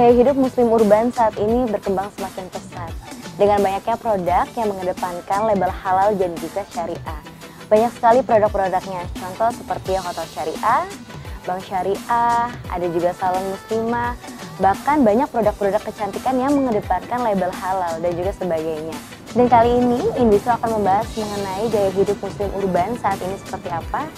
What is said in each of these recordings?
Gaya hidup muslim urban saat ini berkembang semakin pesat dengan banyaknya produk yang mengedepankan label halal dan juga syariah. Banyak sekali produk-produknya, contoh seperti hotel syariah, bank syariah, ada juga salon muslimah, bahkan banyak produk-produk kecantikan yang mengedepankan label halal dan juga sebagainya. Dan kali ini Indiso akan membahas mengenai gaya hidup muslim urban saat ini seperti apa.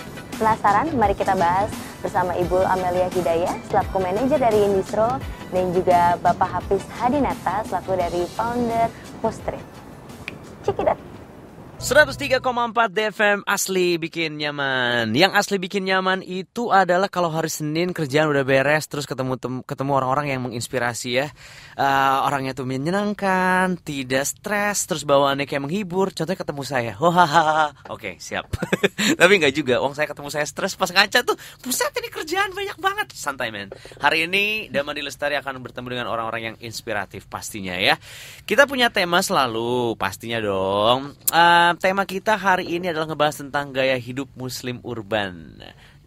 Penasaran? Mari kita bahas bersama Ibu Amelia Hidayah selaku manajer dari Indistro dan juga Bapak Hafiz Hadinata selaku dari founder it out. 103,4 DFM asli bikin nyaman. Yang asli bikin nyaman itu adalah kalau hari Senin kerjaan udah beres terus ketemu ketemu orang-orang yang menginspirasi ya. Uh, orangnya tuh menyenangkan, tidak stres, terus bawaannya kayak menghibur. Contohnya ketemu saya. Hahaha. Oke, siap. Tapi nggak juga. Wong saya ketemu saya stres pas ngaca tuh, pusat ini kerjaan banyak banget. Santai men. Hari ini Damani Lestari akan bertemu dengan orang-orang yang inspiratif pastinya ya. Kita punya tema selalu pastinya dong. Uh, tema kita hari ini adalah ngebahas tentang gaya hidup muslim urban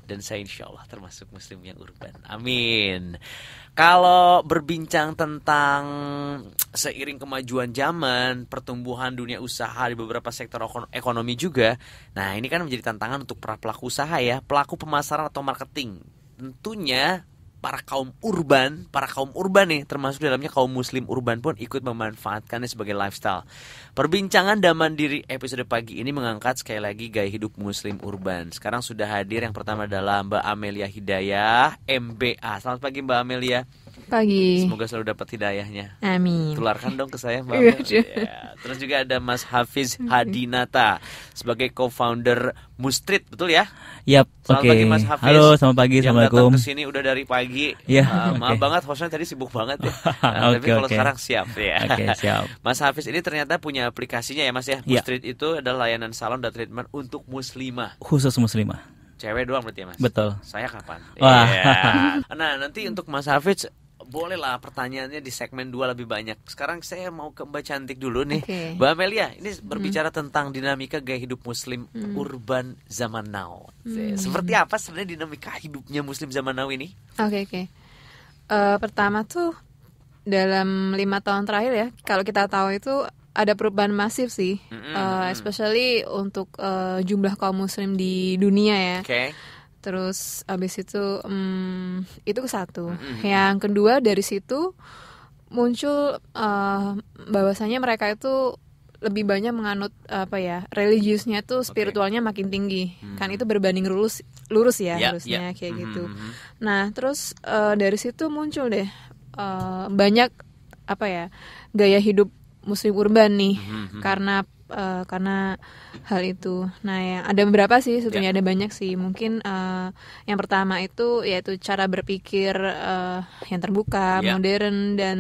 dan saya insya Allah termasuk muslim yang urban. Amin. Kalau berbincang tentang seiring kemajuan zaman, pertumbuhan dunia usaha di beberapa sektor ekonomi juga, nah ini kan menjadi tantangan untuk para pelaku usaha ya, pelaku pemasaran atau marketing. Tentunya para kaum urban, para kaum urban nih, termasuk dalamnya kaum muslim urban pun ikut memanfaatkannya sebagai lifestyle. Perbincangan Daman Diri episode pagi ini mengangkat sekali lagi gaya hidup muslim urban. Sekarang sudah hadir yang pertama adalah Mbak Amelia Hidayah, MBA. Selamat pagi Mbak Amelia. Pagi. Semoga selalu dapat hidayahnya. Amin. Tularkan dong ke saya Mbak. ya. Terus juga ada Mas Hafiz Hadinata sebagai co-founder Mustrit, betul ya? Yap, oke. Okay. pagi Mas Hafiz. Halo, selamat pagi. Yang Assalamualaikum. Datang ke sini udah dari pagi. Ya. Uh, maaf okay. banget hostnya tadi sibuk banget ya. Nah, okay, tapi kalau okay. sekarang siap ya. Oke, okay, siap. Mas Hafiz ini ternyata punya aplikasinya ya Mas ya. ya. Mustrit itu adalah layanan salon dan treatment untuk muslimah. Khusus muslimah. Cewek doang berarti ya Mas? Betul. Saya kapan? Wah. Yeah. Nah, nanti untuk Mas Hafiz boleh lah pertanyaannya di segmen 2 lebih banyak. Sekarang saya mau ke Mbak Cantik dulu nih. Okay. Mbak Amelia, ini berbicara hmm. tentang dinamika gaya hidup muslim hmm. urban zaman now. Hmm. Seperti apa sebenarnya dinamika hidupnya muslim zaman now ini? Oke, okay, oke. Okay. Uh, eh, pertama tuh dalam lima tahun terakhir ya, kalau kita tahu itu ada perubahan masif sih, mm -hmm. uh, especially untuk uh, jumlah kaum muslim di dunia ya. Okay terus abis itu um, itu satu mm-hmm. yang kedua dari situ muncul uh, bahwasanya mereka itu lebih banyak menganut apa ya religiusnya tuh spiritualnya okay. makin tinggi hmm. kan itu berbanding lurus lurus ya yeah, harusnya yeah. kayak hmm. gitu nah terus uh, dari situ muncul deh uh, banyak apa ya gaya hidup muslim urban nih hmm. karena uh, karena hal itu. Nah, ya ada beberapa sih sebetulnya yeah. ada banyak sih. Mungkin uh, yang pertama itu yaitu cara berpikir uh, yang terbuka, yeah. modern dan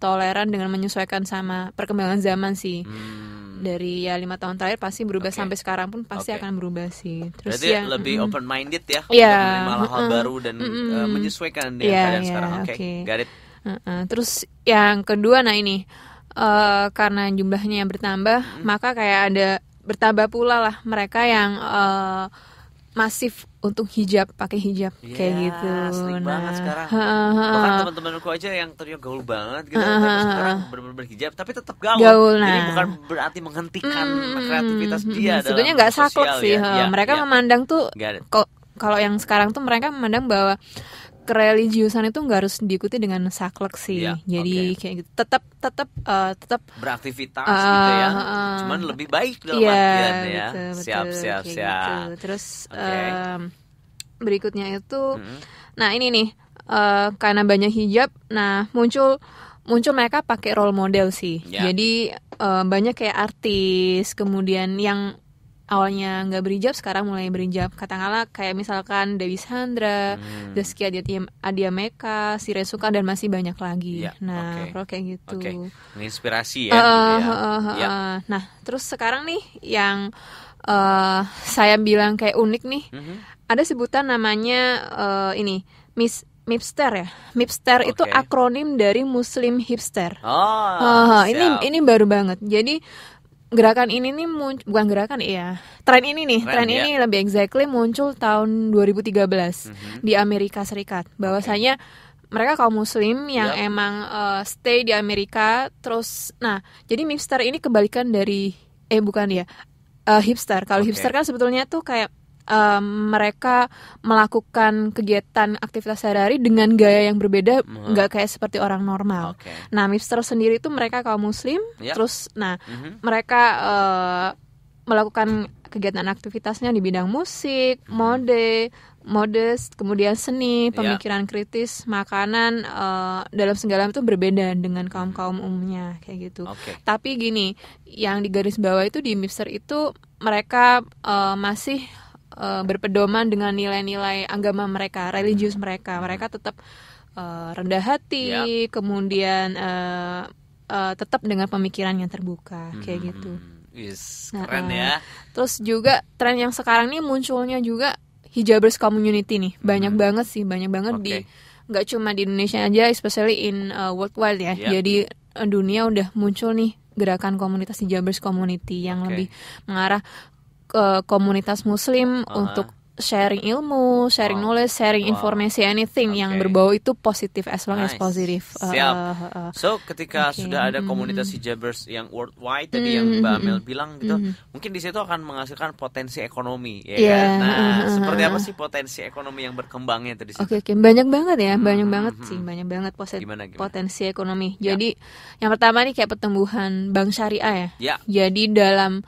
toleran dengan menyesuaikan sama perkembangan zaman sih. Hmm. Dari ya lima tahun terakhir pasti berubah okay. sampai sekarang pun pasti okay. akan berubah sih. Terus Berarti yang lebih mm, open minded ya, yeah, menerima hal mm, baru dan mm, uh, menyesuaikan dengan yeah, keadaan yeah, sekarang. Oke, okay. okay. got it. Uh, uh. Terus yang kedua, nah ini uh, karena jumlahnya yang bertambah hmm. maka kayak ada bertambah pula lah mereka yang uh, masif untuk hijab pakai hijab yeah, kayak gitu. Sering nah, banget sekarang. Ha, ha, Bahkan teman-temanku aja yang tadinya gaul banget gitu, ha, tapi sekarang benar-benar berhijab, tapi tetap gaul. gaul nah. Jadi bukan berarti menghentikan hmm, kreativitas dia. Sebetulnya nggak saklek sih. Ya, ya, mereka ya. memandang tuh kok kalau yang sekarang tuh mereka memandang bahwa kereligiusan itu nggak harus diikuti dengan saklek sih. Ya, Jadi okay. kayak gitu. Tetap tetap uh, tetap beraktivitas uh, gitu ya. Uh, Cuman lebih baik dalam iya, artian ya. Betul, siap betul, siap gitu. siap. Gitu. Terus okay. um, berikutnya itu hmm. nah ini nih uh, karena banyak hijab, nah muncul muncul mereka pakai role model sih. Yeah. Jadi uh, banyak kayak artis, kemudian yang awalnya nggak berijab sekarang mulai berijab katakanlah kayak misalkan Dewi Sandra, hmm. Zaskia Aditya Adia Meka, Siresuka dan masih banyak lagi. Ya, nah, okay. kalau kayak gitu. Okay. Menginspirasi ya. Uh, gitu ya. Uh, uh, ya. Nah, terus sekarang nih yang uh, saya bilang kayak unik nih, mm -hmm. ada sebutan namanya uh, ini Miss Mipster ya. Mipster okay. itu akronim dari Muslim hipster. Oh, uh, ini ini baru banget. Jadi gerakan ini nih muncul bukan gerakan iya tren ini nih tren, tren ya. ini lebih exactly muncul tahun 2013 mm -hmm. di Amerika Serikat bahwasanya okay. mereka kaum muslim yang Yap. emang eh, stay di Amerika terus nah jadi mipster ini kebalikan dari eh bukan ya eh, hipster kalau Oke. hipster kan sebetulnya tuh kayak eh, mereka melakukan kegiatan aktivitas sehari-hari dengan gaya yang berbeda Hmm. nggak kayak seperti orang normal Oke. nah mipster sendiri itu mereka kaum muslim Ya. terus nah Mhm. mereka eh, melakukan kegiatan aktivitasnya di bidang musik, mode, modes, kemudian seni, Ya. pemikiran kritis, makanan eh, dalam segala itu berbeda dengan kaum kaum umumnya kayak gitu. Oke. Tapi gini, yang di garis bawah itu di Mipster itu mereka eh, masih eh, berpedoman dengan nilai-nilai agama mereka, religius mereka. Mereka tetap eh, rendah hati, kemudian eh, eh, tetap dengan pemikiran yang terbuka kayak gitu. Hmm, Yes, Nah, keren ya. Terus juga tren yang sekarang ini munculnya juga hijabers community nih. Banyak Hmm. banget sih, banyak banget Oke. di nggak cuma di Indonesia aja, especially in uh, worldwide ya. Ya. Jadi uh, dunia udah muncul nih gerakan komunitas hijabers community yang Oke. lebih mengarah ke komunitas muslim Uh-huh. untuk sharing ilmu, sharing Wow. knowledge, sharing Wow. informasi anything yang Oke. berbau itu positif as long Nice. as positive. Uh, Siap. uh, uh. So ketika Oke, sudah ada mm, komunitas mm. hijabers yang worldwide tadi Mm, yang Mbak mm, Amel mm. bilang gitu, Mhm. mungkin di situ akan menghasilkan potensi ekonomi, ya Iya, kan? Nah, uh, uh, seperti uh, apa uh. sih potensi ekonomi yang berkembangnya tadi situ? Oke oke banyak banget ya banyak Hmm, banget hmm, sih hmm. banyak banget posen- Gimana, gimana? potensi ekonomi. Ya. Jadi yang pertama nih kayak pertumbuhan bank syariah Ya. ya. Jadi dalam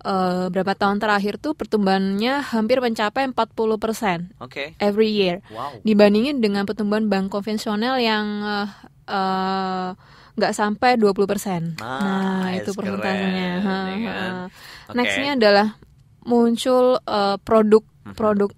eh, berapa tahun terakhir tuh pertumbuhannya hampir mencapai 40% Oke. every year Wow. dibandingin dengan pertumbuhan bank konvensional yang eh, eh, nggak sampai 20%. nah, Nice, itu persentasenya. ya kan? Oke. Nextnya adalah muncul eh, produk Mhm. produk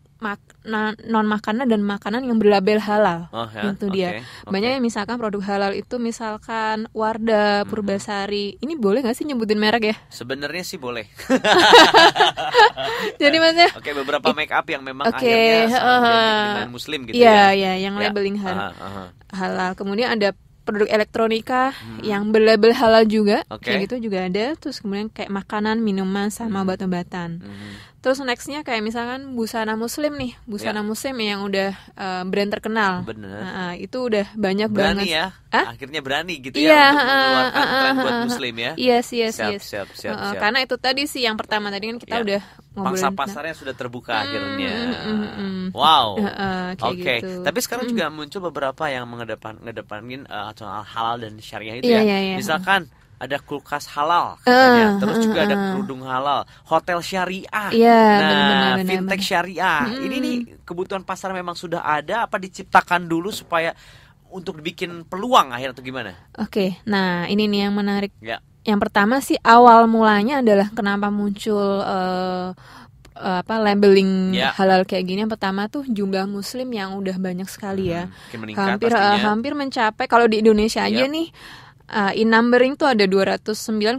non makanan dan makanan yang berlabel halal. Oh, ya? Itu dia. Oke, oke. Banyak yang misalkan produk halal itu misalkan. Wardah, Purbasari. Ini boleh nggak sih nyebutin merek ya? Sebenarnya sih boleh. Jadi maksudnya Oke, beberapa make up yang memang Oke, akhirnya uh, dengan muslim gitu Iya, ya. iya, yang Ya. labeling hal- Aha, aha. halal. Kemudian ada produk elektronika yang berlabel halal juga. Hmm. Oke. Kayak gitu juga ada. Terus kemudian kayak makanan, minuman sama obat-obatan. Mhm. Terus nextnya kayak misalkan busana muslim nih, busana Ya. muslim yang udah uh, brand terkenal. Bener. Nah, itu udah banyak Berani banget. ya. Hah? Akhirnya berani gitu Iya, ya untuk uh, mengeluarkan uh, tren uh, buat uh, muslim ya. Yes, yes, siap, yes. siap, siap, Uh, siap. Karena itu tadi sih yang pertama tadi kan kita Ya. udah ngobrolin. Pangsa tentang- pasarnya sudah terbuka akhirnya. mm, mm, mm. Wow. Uh, uh, Oke, gitu. tapi sekarang juga muncul beberapa yang mengedepan ngedepanin uh, soal halal dan syariah itu Iya, ya. iya, iya. Misalkan ada kulkas halal katanya, Uh, terus uh, juga ada uh. kerudung halal, hotel syariah. Iya, nah, benar-benar, fintech benar-benar. syariah. Mm. Ini nih kebutuhan pasar memang sudah ada apa diciptakan dulu supaya untuk dibikin peluang akhir atau gimana? Oke, nah ini nih yang menarik. Ya. Yang pertama sih awal mulanya adalah kenapa muncul eh, eh, apa labeling Ya. halal kayak gini. Yang pertama tuh jumlah muslim yang udah banyak sekali ya. Hmm, hampir eh, pastinya. hampir mencapai kalau di Indonesia aja Yap. nih uh, in numbering tuh ada 209,1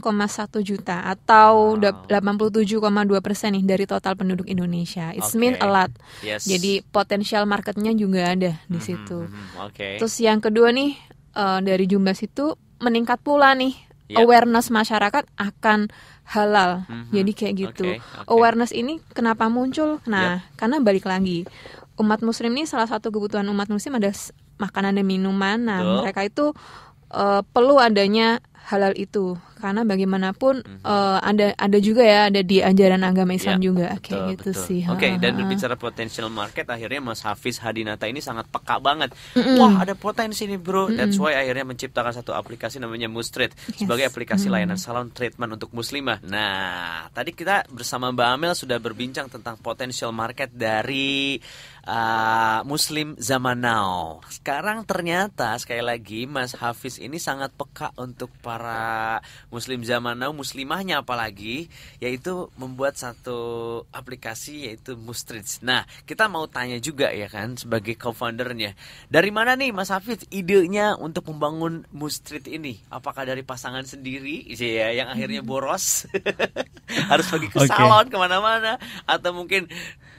juta atau Wow. 87,2 persen nih dari total penduduk Indonesia. It's Oke. mean a lot. Yes. Jadi potensial marketnya juga ada di Mhm, situ. mhm, Oke. Terus yang kedua nih eh, dari jumlah situ meningkat pula nih Ya. awareness masyarakat akan halal. Mhm. Jadi kayak gitu. Oke, oke. Awareness ini kenapa muncul? Nah, karena balik lagi umat muslim ini salah satu kebutuhan umat muslim ada makanan dan minuman. Nah, Betul. mereka itu eh, perlu adanya halal itu karena bagaimanapun eh, ada ada juga ya ada di ajaran agama Islam. Ya, juga betul, kayak gitu betul. sih. Oke, Ha, dan ha, berbicara potensial market, akhirnya Mas Hafiz Hadinata ini sangat peka banget. Wah, ada potensi nih, bro. That's why akhirnya menciptakan satu aplikasi namanya Mustreet sebagai aplikasi layanan salon treatment untuk muslimah. Nah, tadi kita bersama Mbak Amel sudah berbincang tentang potensial market dari uh, Muslim zaman now. Sekarang ternyata sekali lagi Mas Hafiz ini sangat peka untuk para Muslim zaman now, muslimahnya apalagi, yaitu membuat satu aplikasi yaitu Mustreets. Nah, kita mau tanya juga ya kan sebagai co-foundernya. Dari mana nih Mas Hafiz idenya untuk membangun Mustreet ini? Apakah dari pasangan sendiri ya yang akhirnya boros harus pergi ke Oke. salon ke mana-mana atau mungkin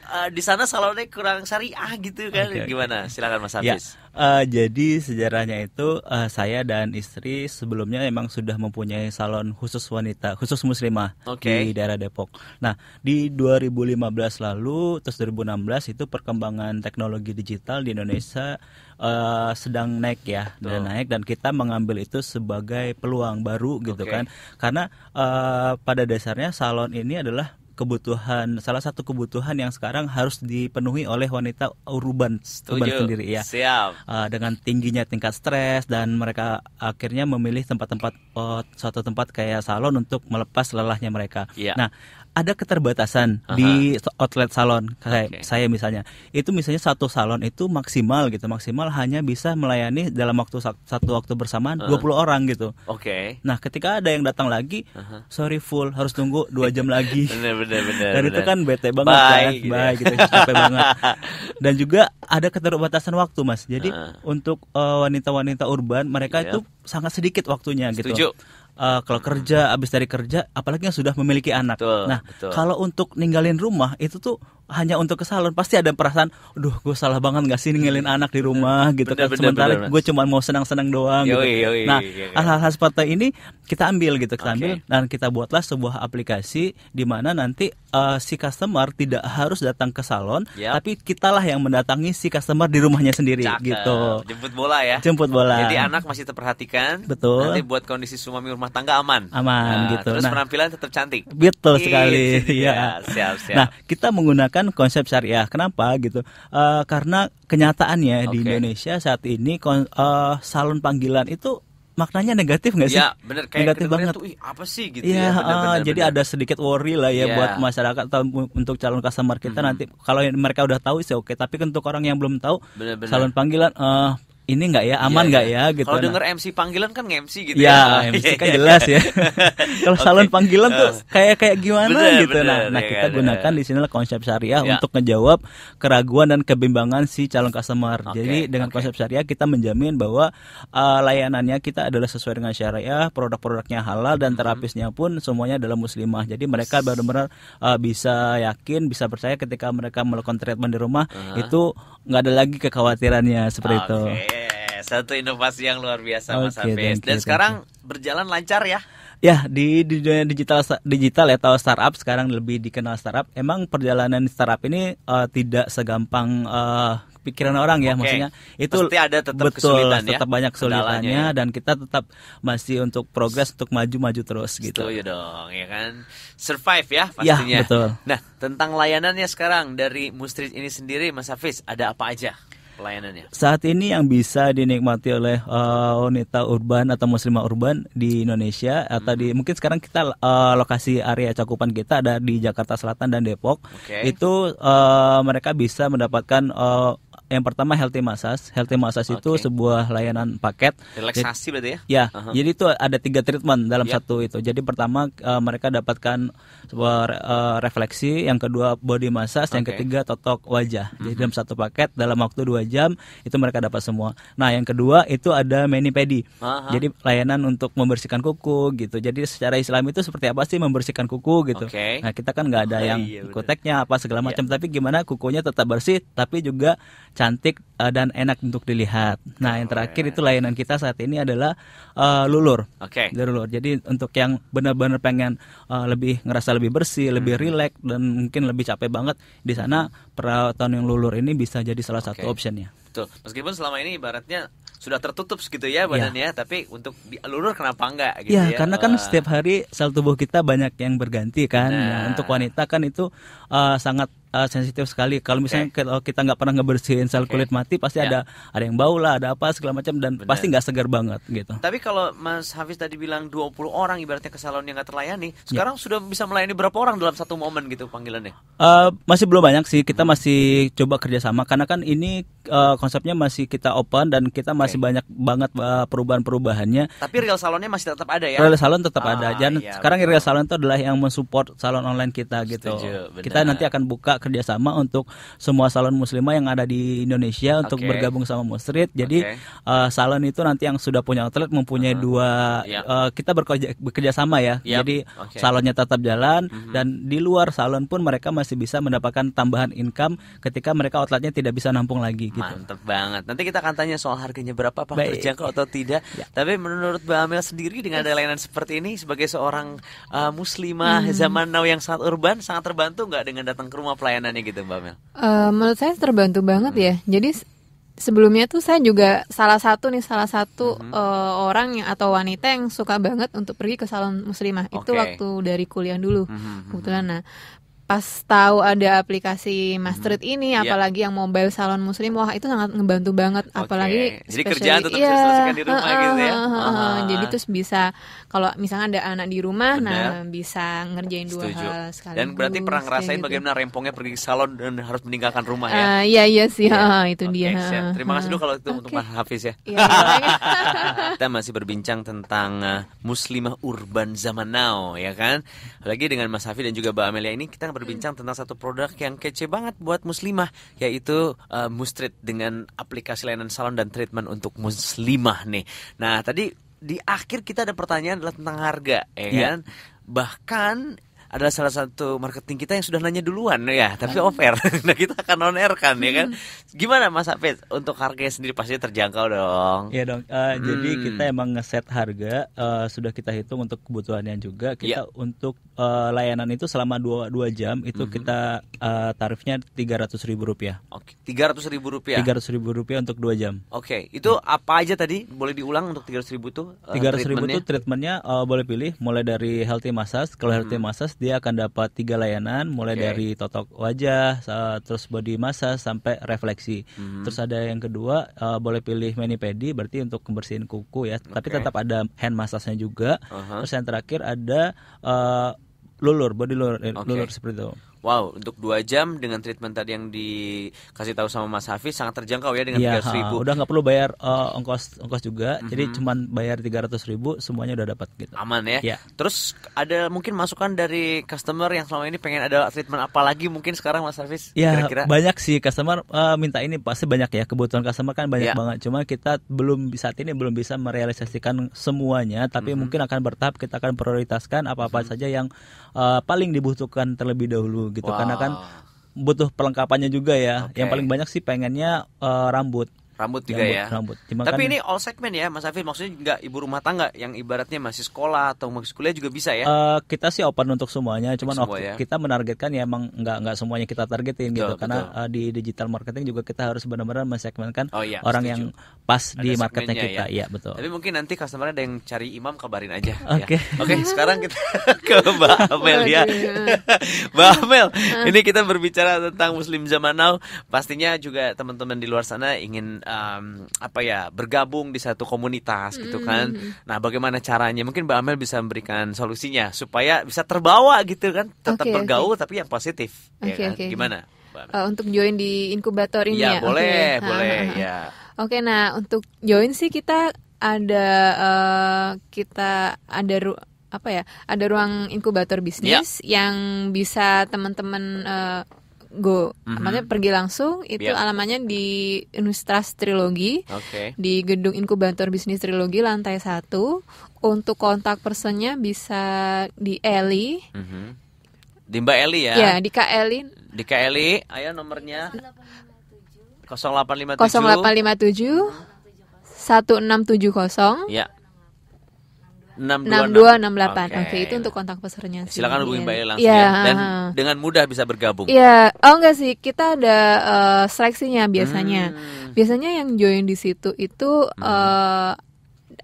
eh, di sana salonnya kurang syariah gitu kan? Oke. Gimana? Silakan Mas Ya, Hafiz. eh, jadi sejarahnya itu eh, saya dan istri sebelumnya memang sudah mempunyai salon khusus wanita, khusus muslimah Oke. di daerah Depok. Nah, di 2015 lalu terus 2016 itu perkembangan teknologi digital di Indonesia eh, sedang naik ya, dan naik dan kita mengambil itu sebagai peluang baru gitu Oke. kan. Karena eh, pada dasarnya salon ini adalah kebutuhan salah satu kebutuhan yang sekarang harus dipenuhi oleh wanita urban sendiri ya Siap. Uh, dengan tingginya tingkat stres dan mereka akhirnya memilih tempat-tempat uh, suatu tempat kayak salon untuk melepas lelahnya mereka. Iya. Nah, ada keterbatasan Aha. di outlet salon kayak Oke. saya misalnya. Itu misalnya satu salon itu maksimal gitu, maksimal hanya bisa melayani dalam waktu satu waktu bersamaan 20 orang gitu. Oke. Nah, ketika ada yang datang lagi, Aha. sorry full harus tunggu dua jam lagi. Bener bener bener. Dan itu kan bete banget Bye, kan, gitu bye gitu, capek banget. Dan juga ada keterbatasan waktu mas. Jadi Ah. untuk eh, wanita-wanita urban mereka Iya. itu sangat sedikit waktunya gitu. Setuju. Eh, kalau kerja, abis dari kerja, apalagi yang sudah memiliki anak. Betul, nah, betul. kalau untuk ninggalin rumah itu tuh hanya untuk ke salon pasti ada perasaan, duh gue salah banget gak sih ninggalin anak di rumah gitu Bener, kan. bener, Sementara gue cuma mau senang-senang doang gitu. Yoi, yoi, nah, kan. hal-hal seperti ini kita ambil gitu, kita Oke. ambil dan kita buatlah sebuah aplikasi di mana nanti eh, si customer tidak harus datang ke salon, Yap. tapi kitalah yang mendatangi si customer di rumahnya sendiri Cakep. gitu. Jemput bola ya. Jemput bola. Jadi anak masih terperhatikan. Betul. Nanti buat kondisi suami rumah tangga aman. Aman, gitu. Terus Nah. penampilan tetap cantik. Betul Ih, sekali. itu dia. Iya. Siap siap. Nah, kita menggunakan konsep syariah. Kenapa gitu? Eh, karena kenyataannya di Oke. Indonesia saat ini kon- eh, salon panggilan itu maknanya negatif nggak sih? ya bener kayak negatif banget. tuh ih apa sih gitu Iya, ya. Bener, ah, bener, jadi bener. ada sedikit worry lah ya Iya. buat masyarakat atau untuk calon customer kita Mhm. nanti kalau mereka udah tahu sih oke, tapi untuk orang yang belum tahu Bener-bener. salon panggilan eh ini nggak ya aman Iya, nggak iya. ya gitu. Kalau Nah, denger MC panggilan kan nge-MC gitu Ya, ya. MC kan jelas ya. Kalau Oke. salon panggilan tuh kayak kayak gimana Bener, gitu. nah, bener, nah ya kita kan, gunakan ya. di sini konsep syariah Ya. untuk ngejawab keraguan dan kebimbangan si calon customer. Oke, Jadi dengan oke. konsep syariah kita menjamin bahwa uh, layanannya kita adalah sesuai dengan syariah, produk-produknya halal dan terapisnya pun semuanya adalah muslimah. Jadi mereka benar-benar uh, bisa yakin, bisa percaya ketika mereka melakukan treatment di rumah Uh-huh. itu nggak ada lagi kekhawatirannya seperti itu. Oke, satu inovasi yang luar biasa Mas Oke, Hafiz. you, Dan thank sekarang berjalan lancar ya. Ya di, di dunia digital digital ya atau startup sekarang lebih dikenal startup. Emang perjalanan startup ini eh, tidak segampang eh, pikiran orang ya, Oke. maksudnya itu Pasti ada tetap betul, kesulitan ya, tetap banyak kesulitannya ya. dan kita tetap masih untuk progres untuk maju-maju terus gitu. Setuju dong, ya kan. Survive ya Ya, pastinya. betul. Nah, tentang layanannya sekarang dari Mustrid ini sendiri Mas Hafiz, ada apa aja pelayanannya? Saat ini yang bisa dinikmati oleh eh, wanita urban atau muslimah urban di Indonesia atau di Hmm. mungkin sekarang kita eh, lokasi area cakupan kita ada di Jakarta Selatan dan Depok. Oke. Itu eh, mereka bisa mendapatkan eh, yang pertama healthy massage. Healthy massage itu Oke. sebuah layanan paket. Relaksasi berarti ya? Ya, Aha. jadi itu ada tiga treatment dalam Yap. satu itu. Jadi pertama eh, mereka dapatkan sebuah eh, refleksi, yang kedua body massage, yang Oke. Mhm. ketiga totok wajah. Jadi dalam satu paket dalam waktu dua jam itu mereka dapat semua. Nah, yang kedua itu ada mani pedi. Aha. Jadi layanan untuk membersihkan kuku gitu. Jadi secara Islam itu seperti apa sih membersihkan kuku gitu. Oke. Nah, kita kan nggak Oh, ada yang iya, kuteknya apa segala Iya. macam, tapi gimana kukunya tetap bersih tapi juga cantik eh, dan enak untuk dilihat. Nah, yang terakhir itu layanan kita saat ini adalah eh, lulur. Oke. Lulur. Jadi untuk yang benar-benar pengen eh, lebih ngerasa lebih bersih, Hmm. lebih rileks dan mungkin lebih capek banget di sana perawatan yang lulur ini bisa jadi salah satu Oke. optionnya. Betul. Meskipun selama ini ibaratnya sudah tertutup segitu ya badannya, tapi untuk dialur kenapa enggak gitu Ya, ya? karena kan Wah. setiap hari sel tubuh kita banyak yang berganti kan. Nah, untuk wanita kan itu uh, sangat uh, sensitif sekali. Kalau misalnya kalau kita nggak pernah ngebersihin sel Oke. kulit mati, pasti Ya. ada ada yang bau lah, ada apa segala macam dan Benar. pasti nggak segar banget gitu. Tapi kalau Mas Hafiz tadi bilang 20 orang ibaratnya ke salon yang nggak terlayani, Ya. sekarang sudah bisa melayani berapa orang dalam satu momen gitu panggilannya? Uh, masih belum banyak sih. Kita masih coba kerjasama karena kan ini uh, konsepnya masih kita open dan kita masih banyak banget uh, perubahan-perubahannya. Tapi real salonnya masih tetap ada ya? Real salon tetap Ah, ada. Dan iya, sekarang betul. real salon itu adalah yang mensupport salon online kita gitu. Setuju, kita nanti akan buka kerjasama untuk semua salon muslimah yang ada di Indonesia untuk bergabung sama Musrid. Jadi Oke. eh, salon itu nanti yang sudah punya outlet mempunyai dua Ya. eh, kita bekerja sama ya. Yap. Jadi Oke. salonnya tetap jalan Mhm. dan di luar salon pun mereka masih bisa mendapatkan tambahan income ketika mereka outletnya tidak bisa nampung lagi gitu. Mantep banget. Nanti kita akan tanya soal harganya berapa, apa terjangkau atau tidak. Ya. Tapi menurut Mbak Amel sendiri dengan ada layanan seperti ini sebagai seorang uh, muslimah zaman now yang sangat urban, sangat terbantu nggak dengan datang ke rumah pelayanannya gitu Mbak Amel? Eh, menurut saya terbantu banget ya. Jadi s- sebelumnya tuh saya juga salah satu nih salah satu eh, orang yang atau wanita yang suka banget untuk pergi ke salon muslimah. Itu Oke. waktu dari kuliah dulu. Mhm. Kebetulan nah pas tahu ada aplikasi Mastered ini Iya. apalagi yang mobile salon muslim wah itu sangat ngebantu banget Oke. apalagi Jadi kerjaan tetap bisa Iya, di rumah heeh, gitu ya? heeh, heeh. Aha. jadi terus bisa kalau misalnya ada anak di rumah Benar. nah bisa ngerjain dua Setuju. hal sekaligus Dan berarti pernah ngerasain gitu. bagaimana rempongnya pergi ke salon dan harus meninggalkan rumah ya? Ah, iya iya sih Iya. heeh, itu Oke, dia siap. heeh, Terima kasih dulu kalau itu untuk Oke. Mas Hafiz ya. Iya, makanya. Kita masih berbincang tentang uh, muslimah urban zaman now ya kan. Lagi dengan Mas Hafiz dan juga Mbak Amelia ini kita berbincang tentang satu produk yang kece banget buat muslimah yaitu uh, Mustreet dengan aplikasi layanan salon dan treatment untuk muslimah nih. Nah, tadi di akhir kita ada pertanyaan adalah tentang harga ya Iya. kan. Bahkan adalah salah satu marketing kita yang sudah nanya duluan ya, tapi off air. nah, kita akan on air kan ya kan. Gimana Mas Hafiz untuk harganya sendiri pasti terjangkau dong. Iya dong. Jadi Hmm. kita emang ngeset harga eh, sudah kita hitung untuk kebutuhannya juga. Kita Iya. untuk eh, layanan itu selama dua dua jam itu Mhm. kita eh, tarifnya tiga ratus ribu rupiah. Oke, tiga ratus ribu rupiah. Tiga ratus ribu rupiah untuk dua jam. Oke, itu apa aja tadi? Boleh diulang untuk tiga ratus ribu tuh? eh, Tiga ratus ribu treatmentnya? itu treatmentnya eh, boleh pilih mulai dari healthy massage. Kalau healthy massage dia akan dapat tiga layanan, mulai. Oke. dari totok wajah, terus body massage sampai refleksi. Mhm. Terus ada yang kedua eh, boleh pilih mani pedi, berarti untuk membersihin kuku ya. Tapi Oke. tetap ada hand massage-nya juga. Aha. Terus yang terakhir ada eh, lulur, body lulur, eh, Oke. lulur seperti itu. Wow, untuk dua jam dengan treatment tadi yang dikasih tahu sama Mas Hafiz sangat terjangkau ya dengan Iya, tiga ratus ribu. udah nggak perlu bayar eh, ongkos ongkos juga. Jadi Mhm. cuman bayar tiga ratus ribu semuanya udah dapat gitu. Aman ya. Iya. Terus ada mungkin masukan dari customer yang selama ini pengen ada treatment apa lagi mungkin sekarang Mas Hafiz? Ya Kira-kira? banyak sih customer eh, minta ini pasti banyak ya kebutuhan customer kan banyak Ya. banget. Cuma kita belum saat ini belum bisa merealisasikan semuanya. Tapi Mhm. mungkin akan bertahap kita akan prioritaskan apa-apa saja yang eh, paling dibutuhkan terlebih dahulu gitu. Wow. Karena kan butuh pelengkapannya juga ya. Oke. Yang paling banyak sih pengennya eh, rambut. Rambut juga Rambut, ya. rambut. Cuma Tapi ini all segmen ya, Mas Hafiz. Maksudnya nggak ibu rumah tangga yang ibaratnya masih sekolah atau masih kuliah juga bisa ya? Eh, kita sih open untuk semuanya, cuman semua waktu- ya. kita menargetkan ya emang nggak nggak semuanya kita targetin gitu, Betul, karena betul. eh, di digital marketing juga kita harus benar-benar mensegmenkan Oh iya, orang setuju. yang pas Ada di marketnya segmennya kita, ya. iya betul. Tapi mungkin nanti customer ada yang cari imam kabarin aja. Oke. Ya. Oke, sekarang kita ke Mbak Amel ya. Mbak Amel, ini kita berbicara tentang Muslim zaman now. Pastinya juga teman-teman di luar sana ingin um, apa ya bergabung di satu komunitas gitu kan. Nah, bagaimana caranya? Mungkin Mbak Amel bisa memberikan solusinya supaya bisa terbawa gitu kan, tetap oke. bergaul tapi yang positif. ya Oke, kan? oke. Gimana? Mbak Amel? Eh, untuk join di inkubator ini Ya, ya, boleh, Oke. boleh Ha, ha, ha. ya. Oke, nah untuk join sih kita ada eh, kita ada ru- apa ya? Ada ruang inkubator bisnis Ya. yang bisa teman-teman eh, go, Mhm. maksudnya pergi langsung. Itu Ya. alamannya di Universitas Trilogi Oke. di gedung inkubator bisnis Trilogi lantai 1. Untuk kontak personnya bisa di Eli, Mhm. Di Mbak Eli ya. ya di Kak Eli Di KLI, ayo nomornya 0857 0857 1670 Ya. 6268. Oke, itu untuk kontak pesernya sih. Silakan hubungi Iya. Mbak Eli langsung Iya, ya. Dan dengan mudah bisa bergabung. Iya, oh enggak sih, kita ada eh, seleksinya biasanya. Hmm. Biasanya yang join di situ itu eh,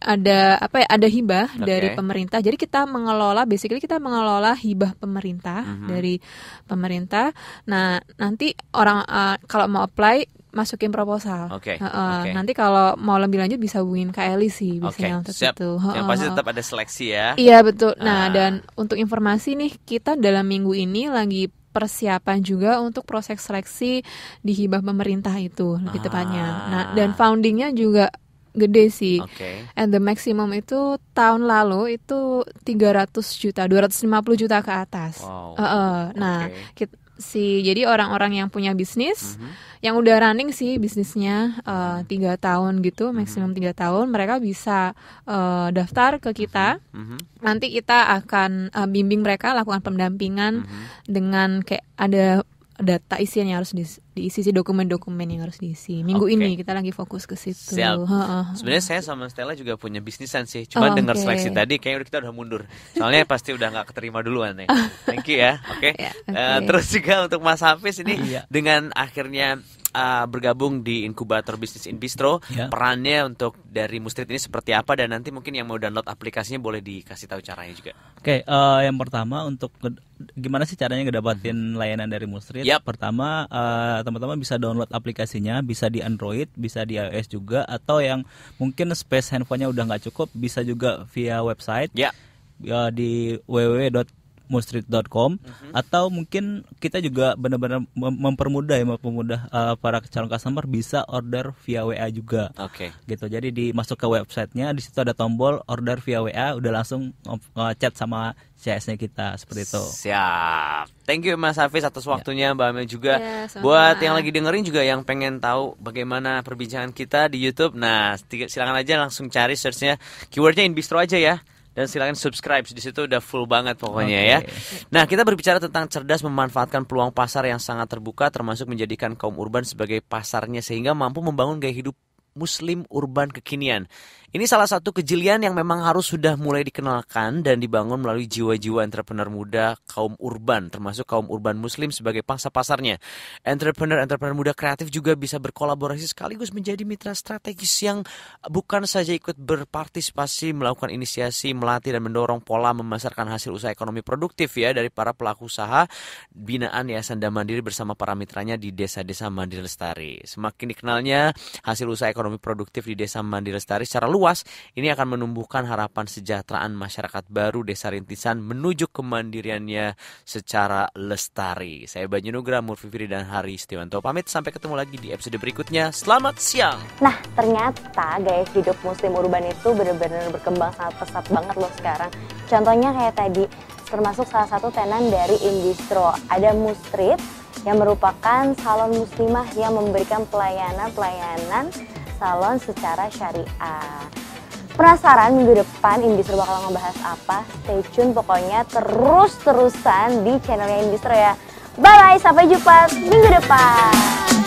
ada apa ya? Ada hibah Oke. dari pemerintah. Jadi kita mengelola, basically kita mengelola hibah pemerintah Mhm. dari pemerintah. Nah, nanti orang eh, kalau mau apply masukin proposal. Oke, Heeh. oke. Nanti kalau mau lebih lanjut bisa hubungin Kak Eli sih biasanya untuk siap. itu. Yang pasti tetap ada seleksi ya. Iya betul. Nah Ah. dan untuk informasi nih kita dalam minggu ini lagi persiapan juga untuk proses seleksi di hibah pemerintah itu lebih Ah. tepatnya. Nah dan foundingnya juga gede sih. Oke. And the maximum itu tahun lalu itu 300 juta, 250 juta ke atas. Wow. Heeh. Nah Oke. kit- si jadi orang-orang yang punya bisnis Mhm. yang udah running sih bisnisnya eh, tiga tahun gitu maksimum tiga tahun mereka bisa eh, daftar ke kita Mhm. nanti kita akan eh, bimbing mereka lakukan pendampingan Mhm. dengan kayak ada data isian yang harus diisi sih dokumen-dokumen yang harus diisi minggu Oke. ini kita lagi fokus ke situ. Sebenarnya saya sama Stella juga punya bisnisan sih. Cuma Oh, dengar seleksi tadi kayaknya udah kita udah mundur. Soalnya pasti udah nggak keterima duluan ya. Thank you ya. Oke. Ya, Eh, oke. terus juga untuk Mas Hafiz ini Iya. dengan akhirnya uh, bergabung di inkubator bisnis in bistro, Ya. perannya untuk dari Mustrid ini seperti apa dan nanti mungkin yang mau download aplikasinya boleh dikasih tahu caranya juga. Oke, eh, yang pertama untuk gimana sih caranya ngedapatin layanan dari Musrid? Yap. Pertama, eh, teman-teman bisa download aplikasinya, bisa di Android, bisa di iOS juga, atau yang mungkin space handphonenya udah nggak cukup, bisa juga via website Ya. ya, di www.musrid.com atau mungkin kita juga benar-benar mem- mempermudah ya mempermudah eh, para calon customer bisa order via WA juga Oke. gitu jadi di masuk ke websitenya di situ ada tombol order via WA udah langsung nge- chat sama CS-nya kita seperti itu Siap. Thank you Mas Hafiz atas waktunya Mbak Amel juga. Ya. Buat yang lagi dengerin juga yang pengen tahu bagaimana perbincangan kita di YouTube. Nah, silakan aja langsung cari searchnya keywordnya in bistro aja ya. Dan silakan subscribe di situ udah full banget pokoknya Oke. ya. Nah, kita berbicara tentang cerdas memanfaatkan peluang pasar yang sangat terbuka termasuk menjadikan kaum urban sebagai pasarnya sehingga mampu membangun gaya hidup muslim urban kekinian. Ini salah satu kejelian yang memang harus sudah mulai dikenalkan dan dibangun melalui jiwa-jiwa entrepreneur muda kaum urban, termasuk kaum urban muslim sebagai pangsa pasarnya. Entrepreneur-entrepreneur muda kreatif juga bisa berkolaborasi sekaligus menjadi mitra strategis yang bukan saja ikut berpartisipasi, melakukan inisiasi, melatih dan mendorong pola memasarkan hasil usaha ekonomi produktif ya dari para pelaku usaha binaan Yayasan Dam Mandiri bersama para mitranya di desa-desa Mandiri Lestari. Semakin dikenalnya hasil usaha ekonomi produktif di desa Mandiri Lestari secara luas, ini akan menumbuhkan harapan sejahteraan masyarakat baru desa rintisan menuju kemandiriannya secara lestari. Saya Banyu Nugra, Murfifiri dan Hari Setiwanto pamit sampai ketemu lagi di episode berikutnya. Selamat siang. Nah, ternyata gaya hidup muslim urban itu benar-benar berkembang sangat pesat banget loh sekarang. Contohnya kayak tadi, termasuk salah satu tenan dari Indistro. Ada Mustrid yang merupakan salon muslimah yang memberikan pelayanan-pelayanan salon secara syariah. Penasaran minggu depan Indistro bakal ngebahas apa? Stay tune pokoknya terus-terusan di channelnya Indistro ya. Bye-bye, sampai jumpa minggu depan.